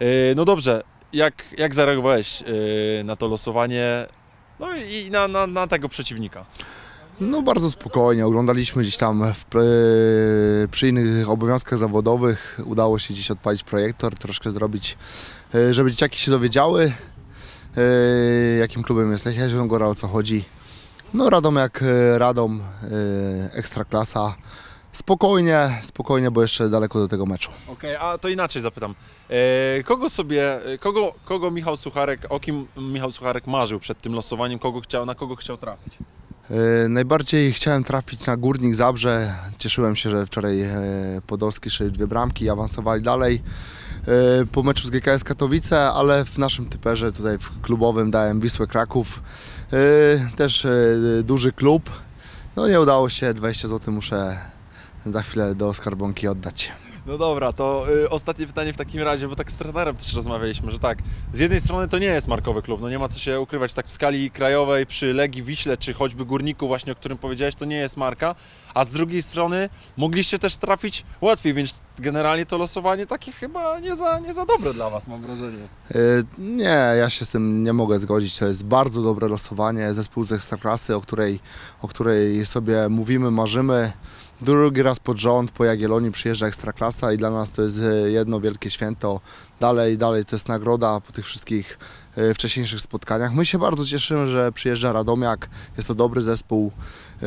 E, No dobrze, jak, jak zareagowałeś e, na to losowanie no i na, na, na tego przeciwnika? No bardzo spokojnie, oglądaliśmy gdzieś tam w, e, przy innych obowiązkach zawodowych. Udało się dziś odpalić projektor, troszkę zrobić, żeby dzieciaki się dowiedziały, jakim klubem jest Lechia Zielonogora, o co chodzi. No Radom jak Radom, e, Ekstraklasa. Spokojnie, spokojnie, bo jeszcze daleko do tego meczu. Okej, a to inaczej zapytam. E, kogo sobie, e, kogo, kogo Michał Sucharek, o kim Michał Sucharek marzył przed tym losowaniem, kogo chciał, na kogo chciał trafić? E, Najbardziej chciałem trafić na Górnik Zabrze. Cieszyłem się, że wczoraj e, Podolski strzelił dwie bramki i awansowali dalej. E, Po meczu z GKS Katowice, ale w naszym typerze tutaj w klubowym dałem Wisłę Kraków. E, Też e, duży klub. No nie udało się, 20 zł muszę za chwilę do skarbonki oddać. No dobra, to y, ostatnie pytanie w takim razie, bo tak z trenerem też rozmawialiśmy, że tak, z jednej strony to nie jest markowy klub, no nie ma co się ukrywać, tak w skali krajowej przy Legii Wiśle, czy choćby Górniku właśnie, o którym powiedziałeś, to nie jest marka, a z drugiej strony mogliście też trafić łatwiej, więc generalnie to losowanie takie chyba nie za, nie za dobre dla Was, mam wrażenie. E, Nie, ja się z tym nie mogę zgodzić. To jest bardzo dobre losowanie. Zespół z Ekstraklasy, o której, o której sobie mówimy, marzymy. Drugi raz pod rząd po Jagiellonii przyjeżdża Ekstraklasa i dla nas to jest e, jedno wielkie święto. Dalej, dalej to jest nagroda po tych wszystkich e, wcześniejszych spotkaniach. My się bardzo cieszymy, że przyjeżdża Radomiak. Jest to dobry zespół, e,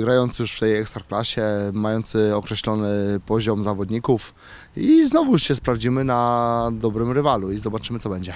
grający już w tej Ekstraklasie, mający określony poziom zawodników i znowu się sprawdzimy na dobrym rywalu i zobaczymy co będzie.